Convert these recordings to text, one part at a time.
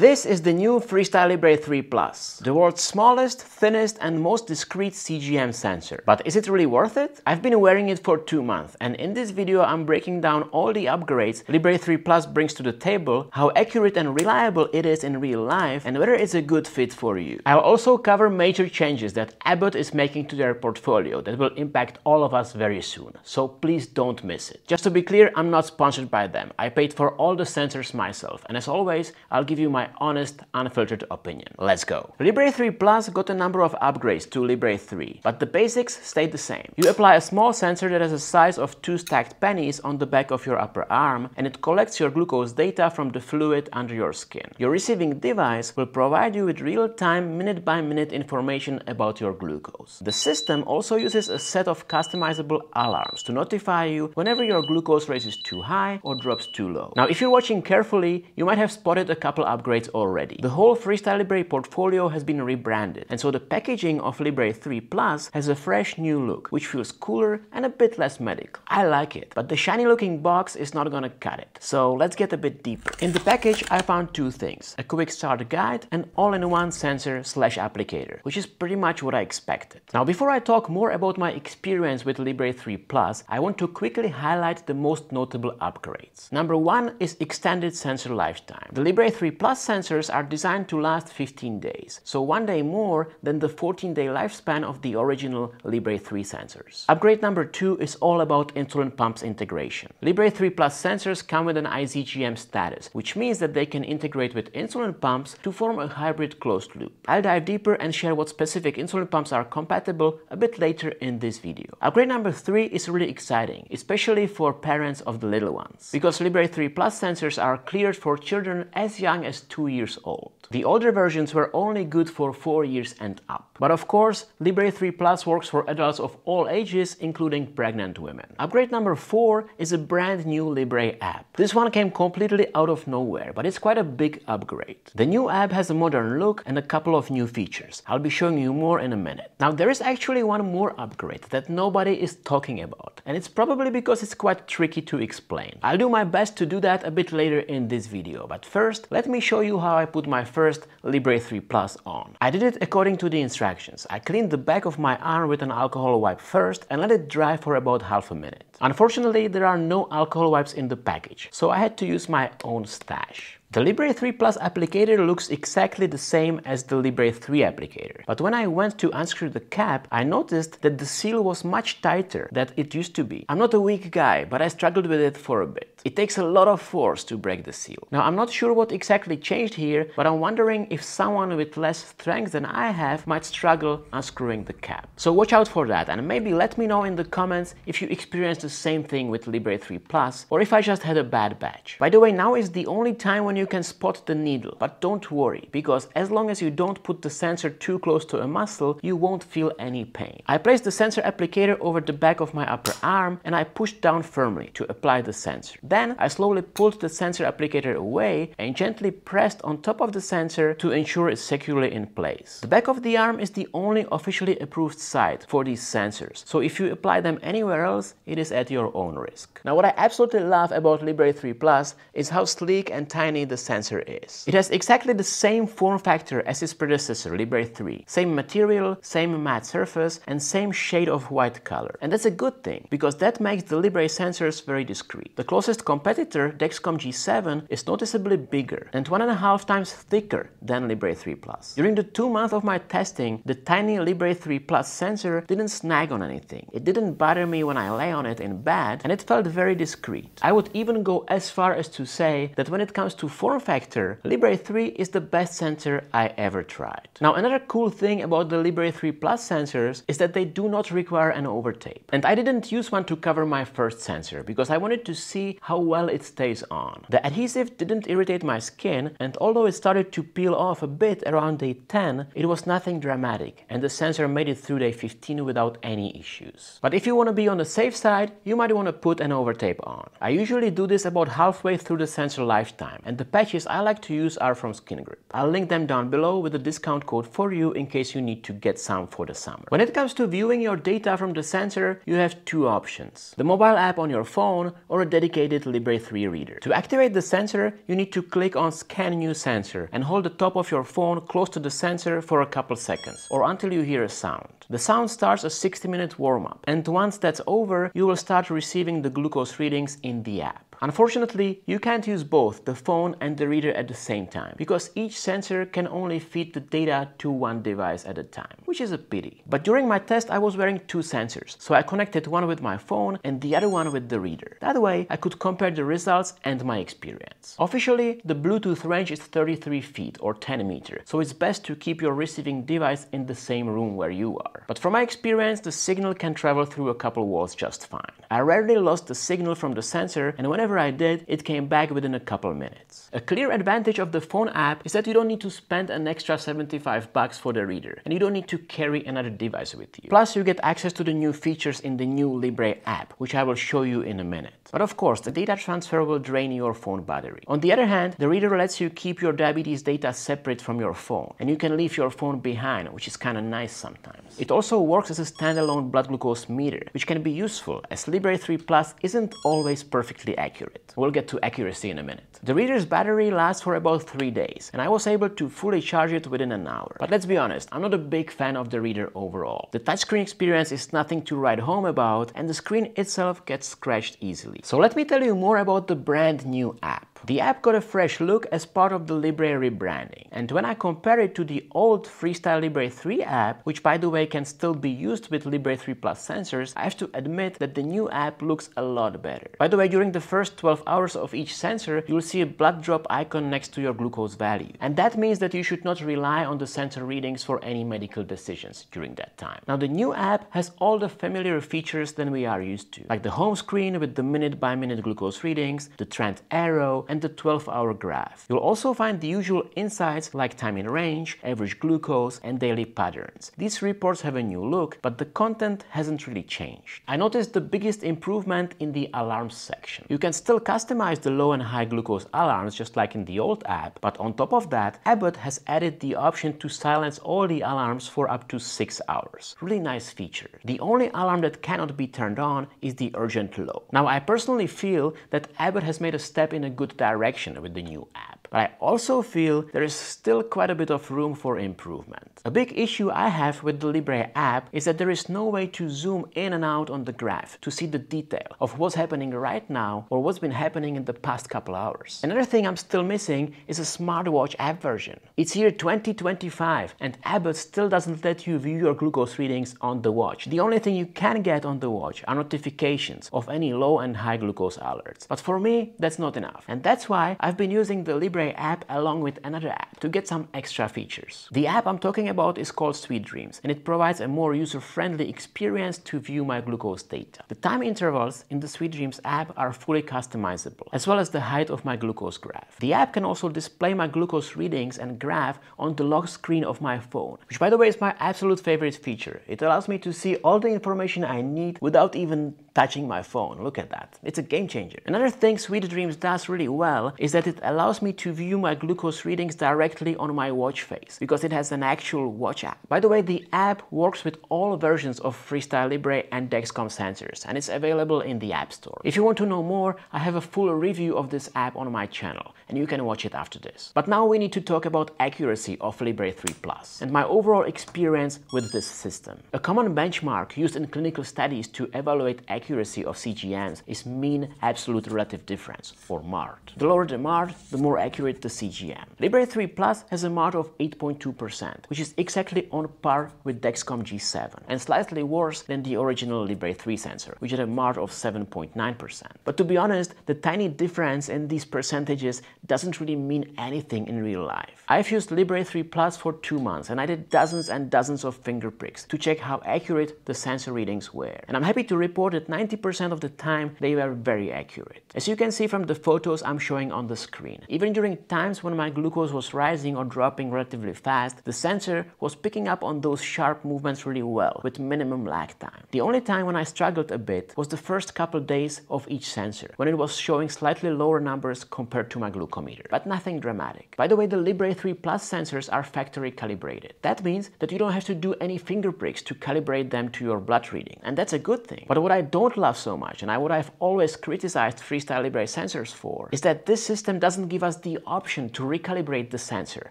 This is the new Freestyle Libre 3 Plus, the world's smallest, thinnest and most discreet CGM sensor. But is it really worth it? I've been wearing it for two months and in this video I'm breaking down all the upgrades Libre 3 Plus brings to the table, how accurate and reliable it is in real life and whether it's a good fit for you. I'll also cover major changes that Abbott is making to their portfolio that will impact all of us very soon, so please don't miss it. Just to be clear, I'm not sponsored by them. I paid for all the sensors myself and as always I'll give you my honest, unfiltered opinion. Let's go. Libre 3 Plus got a number of upgrades to Libre 3, but the basics stayed the same. You apply a small sensor that has a size of two stacked pennies on the back of your upper arm, and it collects your glucose data from the fluid under your skin. Your receiving device will provide you with real-time, minute-by-minute information about your glucose. The system also uses a set of customizable alarms to notify you whenever your glucose raises too high or drops too low. Now, if you're watching carefully, you might have spotted a couple upgrades already. The whole Freestyle Libre portfolio has been rebranded, and so the packaging of Libre 3 Plus has a fresh new look, which feels cooler and a bit less medical. I like it, but the shiny looking box is not gonna cut it. So let's get a bit deeper. In the package I found two things, a quick start guide and all-in-one sensor slash applicator, which is pretty much what I expected. Now before I talk more about my experience with Libre 3 Plus, I want to quickly highlight the most notable upgrades. Number one is extended sensor lifetime. The Libre 3 Plus sensors are designed to last 15 days, so one day more than the 14-day lifespan of the original Libre 3 sensors. Upgrade number 2 is all about insulin pumps integration. Libre 3 Plus sensors come with an iCGM status, which means that they can integrate with insulin pumps to form a hybrid closed loop. I'll dive deeper and share what specific insulin pumps are compatible a bit later in this video. Upgrade number 3 is really exciting, especially for parents of the little ones, because Libre 3 Plus sensors are cleared for children as young as 2 years old. The older versions were only good for 4 years and up. But of course, Libre 3 Plus works for adults of all ages, including pregnant women. Upgrade number 4 is a brand new Libre app. This one came completely out of nowhere, but it's quite a big upgrade. The new app has a modern look and a couple of new features. I'll be showing you more in a minute. Now there is actually one more upgrade that nobody is talking about, and it's probably because it's quite tricky to explain. I'll do my best to do that a bit later in this video, but first let me show you how I put my first Libre 3 Plus on. I did it according to the instructions I cleaned the back of my arm with an alcohol wipe first and let it dry for about half a minute. Unfortunately, there are no alcohol wipes in the package, so I had to use my own stash. The Libre 3 Plus applicator looks exactly the same as the Libre 3 applicator, but when I went to unscrew the cap, I noticed that the seal was much tighter than it used to be. I'm not a weak guy, but I struggled with it for a bit. It takes a lot of force to break the seal. Now I'm not sure what exactly changed here, but I'm wondering if someone with less strength than I have might struggle unscrewing the cap. So watch out for that and maybe let me know in the comments if you experienced the same thing with Libre 3 Plus or if I just had a bad batch. By the way, now is the only time when you can spot the needle. But don't worry, because as long as you don't put the sensor too close to a muscle, you won't feel any pain. I placed the sensor applicator over the back of my upper arm and I pushed down firmly to apply the sensor. Then I slowly pulled the sensor applicator away and gently pressed on top of the sensor to ensure it's securely in place. The back of the arm is the only officially approved site for these sensors, so if you apply them anywhere else, it is at your own risk. Now what I absolutely love about Libre 3 Plus is how sleek and tiny the sensor is. It has exactly the same form factor as its predecessor Libre 3. Same material, same matte surface and same shade of white color. And that's a good thing, because that makes the Libre sensors very discreet. The closest competitor, Dexcom G7, is noticeably bigger and one and a half times thicker than Libre 3 Plus. During the two months of my testing, the tiny Libre 3 Plus sensor didn't snag on anything. It didn't bother me when I lay on it in bed and it felt very discreet. I would even go as far as to say that when it comes to form factor, Libre 3 is the best sensor I ever tried. Now another cool thing about the Libre 3 Plus sensors is that they do not require an overtape. And I didn't use one to cover my first sensor because I wanted to see how well it stays on. The adhesive didn't irritate my skin and although it started to peel off a bit around day 10, it was nothing dramatic and the sensor made it through day 15 without any issues. But if you want to be on the safe side, you might want to put an overtape on. I usually do this about halfway through the sensor lifetime and the patches I like to use are from SkinGrip. I'll link them down below with a discount code for you in case you need to get some for the summer. When it comes to viewing your data from the sensor, you have two options. The mobile app on your phone or a dedicated Libre 3 reader. To activate the sensor, you need to click on Scan New Sensor and hold the top of your phone close to the sensor for a couple seconds or until you hear a sound. The sound starts a 60 minute warm up and once that's over, you will start receiving the glucose readings in the app. Unfortunately, you can't use both the phone and the reader at the same time because each sensor can only feed the data to one device at a time, which is a pity. But during my test I was wearing two sensors, so I connected one with my phone and the other one with the reader. That way I could compare the results and my experience. Officially, the Bluetooth range is 33 feet or 10 meters, so it's best to keep your receiving device in the same room where you are. But from my experience, the signal can travel through a couple walls just fine. I rarely lost the signal from the sensor and whenever I did, it came back within a couple minutes. A clear advantage of the phone app is that you don't need to spend an extra 75 bucks for the reader and you don't need to carry another device with you. Plus you get access to the new features in the new Libre app, which I will show you in a minute. But of course, the data transfer will drain your phone battery. On the other hand, the reader lets you keep your diabetes data separate from your phone and you can leave your phone behind, which is kinda nice sometimes. It also works as a standalone blood glucose meter, which can be useful as Libre 3 Plus isn't always perfectly accurate. We'll get to accuracy in a minute. The reader's battery lasts for about 3 days and I was able to fully charge it within an hour. But let's be honest, I'm not a big fan of the reader overall. The touchscreen experience is nothing to write home about and the screen itself gets scratched easily. So let me tell you more about the brand new app. The app got a fresh look as part of the Libre rebranding. And when I compare it to the old Freestyle Libre 3 app, which by the way can still be used with Libre 3 Plus sensors, I have to admit that the new app looks a lot better. By the way, during the first 12 hours of each sensor, you'll see a blood drop icon next to your glucose value. And that means that you should not rely on the sensor readings for any medical decisions during that time. Now the new app has all the familiar features than we are used to, like the home screen with the minute by minute glucose readings, the trend arrow, and the 12-hour graph. You'll also find the usual insights like time in range, average glucose, and daily patterns. These reports have a new look, but the content hasn't really changed. I noticed the biggest improvement in the alarms section. You can still customize the low and high glucose alarms just like in the old app, but on top of that, Abbott has added the option to silence all the alarms for up to 6 hours. Really nice feature. The only alarm that cannot be turned on is the urgent low. Now I personally feel that Abbott has made a step in a good direction with the new app. But I also feel there is still quite a bit of room for improvement. A big issue I have with the Libre app is that there is no way to zoom in and out on the graph to see the detail of what's happening right now or what's been happening in the past couple hours. Another thing I'm still missing is a smartwatch app version. It's here 2025 and Abbott still doesn't let you view your glucose readings on the watch. The only thing you can get on the watch are notifications of any low and high glucose alerts. But for me, that's not enough. And that's why I've been using the Libre app along with another app to get some extra features. The app I'm talking about is called Sweet Dreams and it provides a more user-friendly experience to view my glucose data. The time intervals in the Sweet Dreams app are fully customizable, as well as the height of my glucose graph. The app can also display my glucose readings and graph on the lock screen of my phone, which by the way is my absolute favorite feature. It allows me to see all the information I need without even touching my phone. Look at that. It's a game changer. Another thing Sweet Dreams does really well is that it allows me to view my glucose readings directly on my watch face because it has an actual watch app. By the way, the app works with all versions of Freestyle Libre and Dexcom sensors and it's available in the App Store. If you want to know more, I have a full review of this app on my channel and you can watch it after this. But now we need to talk about accuracy of Libre 3 Plus and my overall experience with this system. A common benchmark used in clinical studies to evaluate accuracy of CGMs is mean absolute relative difference or MARD. The lower the MARD, the more accurate the CGM. Libre 3 Plus has a MARD of 8.2%, which is exactly on par with Dexcom G7 and slightly worse than the original Libre 3 sensor, which had a MARD of 7.9%. But to be honest, the tiny difference in these percentages doesn't really mean anything in real life. I've used Libre 3 Plus for two months and I did dozens and dozens of finger pricks to check how accurate the sensor readings were. And I'm happy to report that 90% of the time they were very accurate. As you can see from the photos I'm showing on the screen. Even during times when my glucose was rising or dropping relatively fast, the sensor was picking up on those sharp movements really well with minimum lag time. The only time when I struggled a bit was the first couple days of each sensor, when it was showing slightly lower numbers compared to my glucometer, but nothing dramatic. By the way, the Libre 3 Plus sensors are factory calibrated. That means that you don't have to do any finger pricks to calibrate them to your blood reading, and that's a good thing. But what I don't love so much, and what I've always criticized Freestyle Libre sensors for, is that this system doesn't give us the option to recalibrate the sensor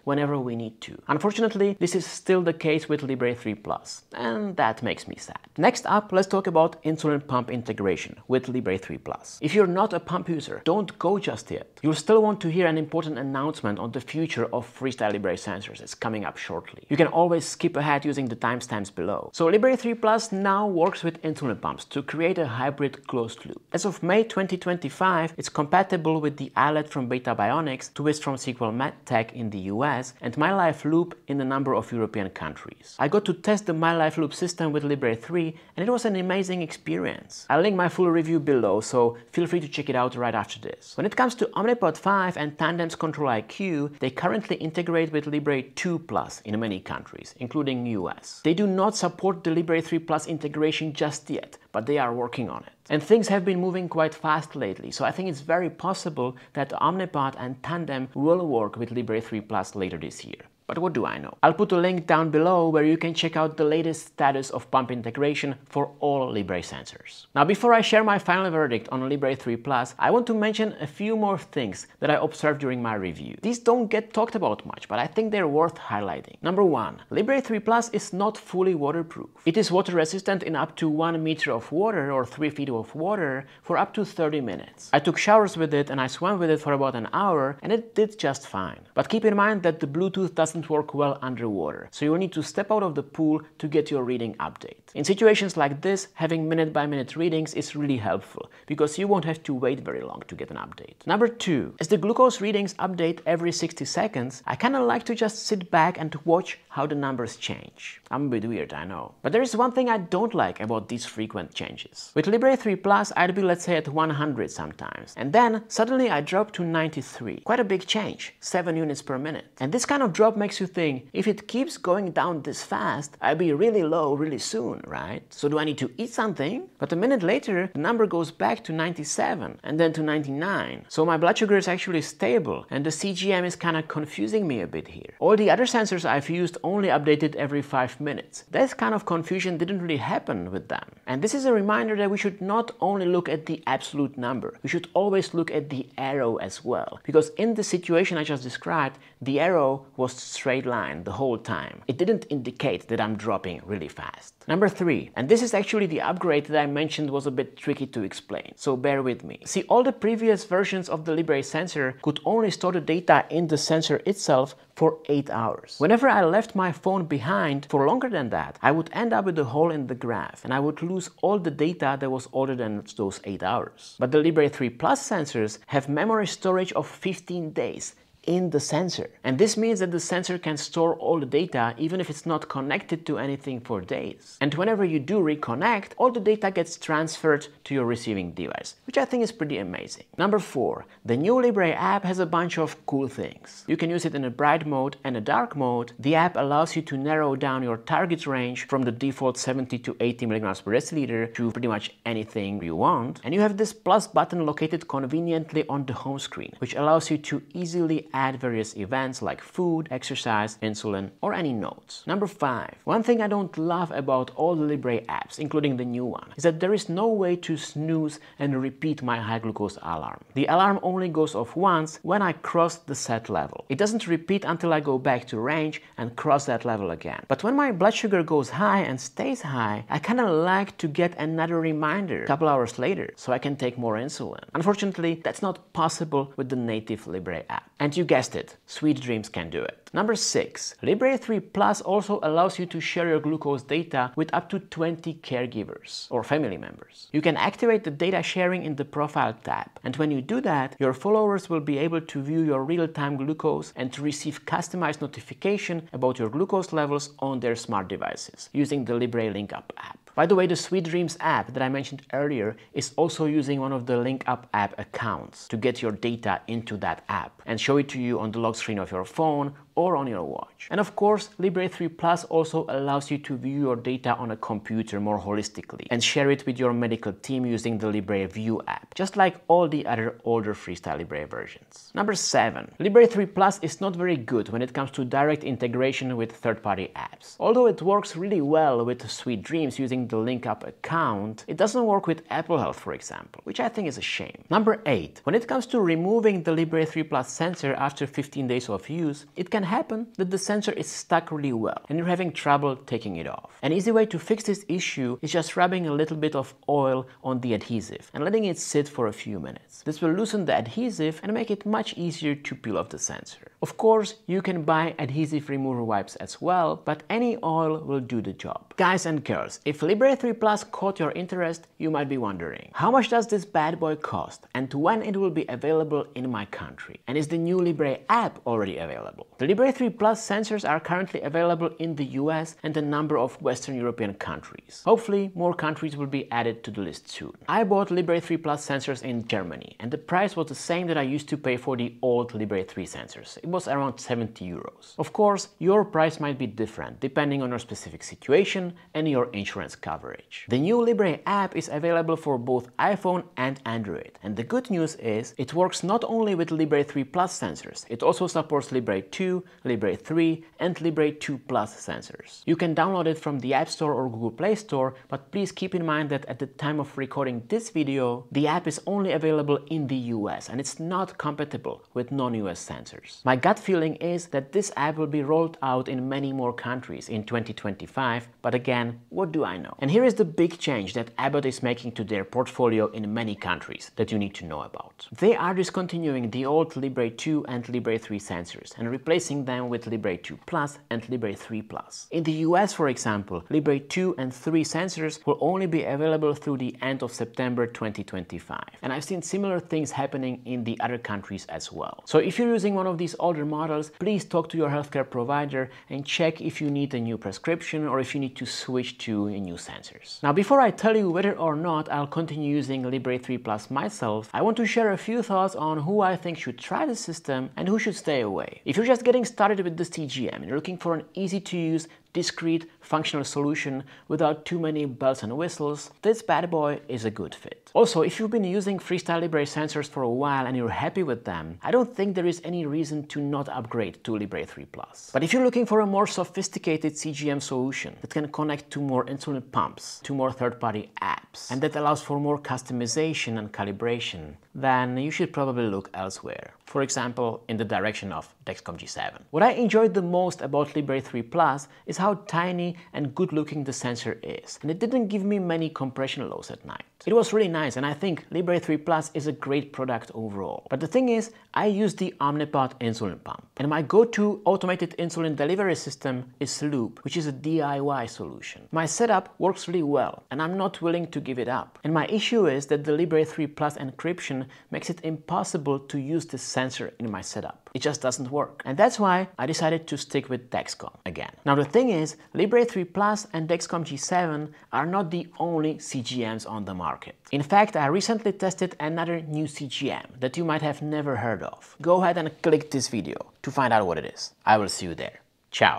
whenever we need to. Unfortunately, this is still the case with Libre 3 Plus, and that makes me sad. Next up, let's talk about insulin pump integration with Libre 3 Plus. If you're not a pump user, don't go just yet. You'll still want to hear an important announcement on the future of Freestyle Libre sensors. It's coming up shortly. You can always skip ahead using the timestamps below. So Libre 3 Plus now works with insulin pumps to create hybrid closed loop. As of May 2025, it's compatible with the iLet from Beta Bionics, Twist from Sequel MedTech in the US, and MyLife Loop in a number of European countries. I got to test the MyLife Loop system with Libre 3 and it was an amazing experience. I'll link my full review below, so feel free to check it out right after this. When it comes to Omnipod 5 and Tandem's Control IQ, they currently integrate with Libre 2 Plus in many countries, including US. They do not support the Libre 3 Plus integration just yet, but they are working on it. And things have been moving quite fast lately, so I think it's very possible that Omnipod and Tandem will work with Libre 3 Plus later this year. But what do I know? I'll put a link down below where you can check out the latest status of pump integration for all Libre sensors. Now before I share my final verdict on Libre 3 Plus, I want to mention a few more things that I observed during my review. These don't get talked about much, but I think they're worth highlighting. Number one, Libre 3 Plus is not fully waterproof. It is water resistant in up to 1 meter of water or 3 feet of water for up to 30 minutes. I took showers with it and I swam with it for about an hour and it did just fine. But keep in mind that the Bluetooth doesn't doesn't work well underwater, so you will need to step out of the pool to get your reading update. In situations like this, having minute by minute readings is really helpful, because you won't have to wait very long to get an update. Number two, as the glucose readings update every 60 seconds, I kinda like to just sit back and watch how the numbers change. I'm a bit weird, I know. But there is one thing I don't like about these frequent changes. With Libre 3 Plus, I'd be let's say at 100 sometimes, and then suddenly I drop to 93. Quite a big change, 7 units per minute. And this kind of drop makes you think, if it keeps going down this fast, I'll be really low really soon, right? So do I need to eat something? But a minute later, the number goes back to 97 and then to 99. So my blood sugar is actually stable and the CGM is kind of confusing me a bit here. All the other sensors I've used only updated every 5 minutes. This kind of confusion didn't really happen with them. And this is a reminder that we should not only look at the absolute number, we should always look at the arrow as well. Because in the situation I just described, the arrow was straight line the whole time. It didn't indicate that I'm dropping really fast. Number three, and this is actually the upgrade that I mentioned was a bit tricky to explain, so bear with me. See, all the previous versions of the Libre sensor could only store the data in the sensor itself for 8 hours. Whenever I left my phone behind for longer than that, I would end up with a hole in the graph and I would lose all the data that was older than those 8 hours. But the Libre 3 Plus sensors have memory storage of 15 days in the sensor. And this means that the sensor can store all the data even if it's not connected to anything for days. And whenever you do reconnect, all the data gets transferred to your receiving device, which I think is pretty amazing. Number four, the new Libre app has a bunch of cool things. You can use it in a bright mode and a dark mode. The app allows you to narrow down your target range from the default 70 to 80 milligrams per deciliter to pretty much anything you want. And you have this plus button located conveniently on the home screen, which allows you to easily add various events like food, exercise, insulin, or any notes. Number five, one thing I don't love about all the Libre apps, including the new one, is that there is no way to snooze and repeat my high glucose alarm. The alarm only goes off once when I cross the set level. It doesn't repeat until I go back to range and cross that level again. But when my blood sugar goes high and stays high, I kinda like to get another reminder a couple hours later so I can take more insulin. Unfortunately, that's not possible with the native Libre app. And you guessed it, Sweet Dreams can do it. Number 6. Libre 3 Plus also allows you to share your glucose data with up to 20 caregivers or family members. You can activate the data sharing in the Profile tab and when you do that, your followers will be able to view your real-time glucose and to receive customized notification about your glucose levels on their smart devices using the Libre Link Up app. By the way, the Sweet Dreams app that I mentioned earlier is also using one of the Link Up app accounts to get your data into that app and show it to you on the lock screen of your phone or on your watch. And of course, Libre 3 Plus also allows you to view your data on a computer more holistically and share it with your medical team using the Libre View app, just like all the other older Freestyle Libre versions. Number 7. Libre 3 Plus is not very good when it comes to direct integration with third-party apps. Although it works really well with Sweet Dreams using the LinkUp account, it doesn't work with Apple Health, for example, which I think is a shame. Number 8. When it comes to removing the Libre 3 Plus sensor after 15 days of use, it can happen that the sensor is stuck really well and you're having trouble taking it off. An easy way to fix this issue is just rubbing a little bit of oil on the adhesive and letting it sit for a few minutes. This will loosen the adhesive and make it much easier to peel off the sensor. Of course, you can buy adhesive remover wipes as well, but any oil will do the job. Guys and girls, if Libre 3 Plus caught your interest, you might be wondering, how much does this bad boy cost and when it will be available in my country? And is the new Libre app already available? The Libre 3 Plus sensors are currently available in the US and a number of Western European countries. Hopefully, more countries will be added to the list soon. I bought Libre 3 Plus sensors in Germany and the price was the same that I used to pay for the old Libre 3 sensors. It was around 70 euros. Of course, your price might be different depending on your specific situation and your insurance coverage. The new Libre app is available for both iPhone and Android. And the good news is it works not only with Libre 3 Plus sensors, it also supports Libre 2, Libre 3 and Libre 2 Plus sensors. You can download it from the App Store or Google Play Store, but please keep in mind that at the time of recording this video, the app is only available in the US and it's not compatible with non-US sensors. My gut feeling is that this app will be rolled out in many more countries in 2025, but again, what do I know? And here is the big change that Abbott is making to their portfolio in many countries that you need to know about. They are discontinuing the old Libre 2 and Libre 3 sensors and replacing them with Libre 2 Plus and Libre 3 Plus. In the US, for example, Libre 2 and 3 sensors will only be available through the end of September 2025. And I've seen similar things happening in the other countries as well. So if you're using one of these older models, please talk to your healthcare provider and check if you need a new prescription or if you need to switch to a new sensors. Now, before I tell you whether or not I'll continue using Libre 3 Plus myself, I want to share a few thoughts on who I think should try the system and who should stay away. If you're just getting started with this CGM and you're looking for an easy to use discrete, functional solution without too many bells and whistles, this bad boy is a good fit. Also, if you've been using Freestyle Libre sensors for a while and you're happy with them, I don't think there is any reason to not upgrade to Libre 3 Plus. But if you're looking for a more sophisticated CGM solution that can connect to more insulin pumps, to more third-party apps, and that allows for more customization and calibration, then you should probably look elsewhere. For example, in the direction of Dexcom G7. What I enjoyed the most about Libre 3 Plus is how tiny and good looking the sensor is, and it didn't give me many compression lows at night. It was really nice and I think Libre 3 Plus is a great product overall. But the thing is, I use the Omnipod insulin pump and my go-to automated insulin delivery system is Loop, which is a DIY solution. My setup works really well and I'm not willing to give it up. And my issue is that the Libre 3 Plus encryption makes it impossible to use this sensor in my setup. It just doesn't work. And that's why I decided to stick with Dexcom again. Now the thing is, Libre 3 Plus and Dexcom G7 are not the only CGMs on the market. In fact, I recently tested another new CGM that you might have never heard of. Go ahead and click this video to find out what it is. I will see you there. Ciao!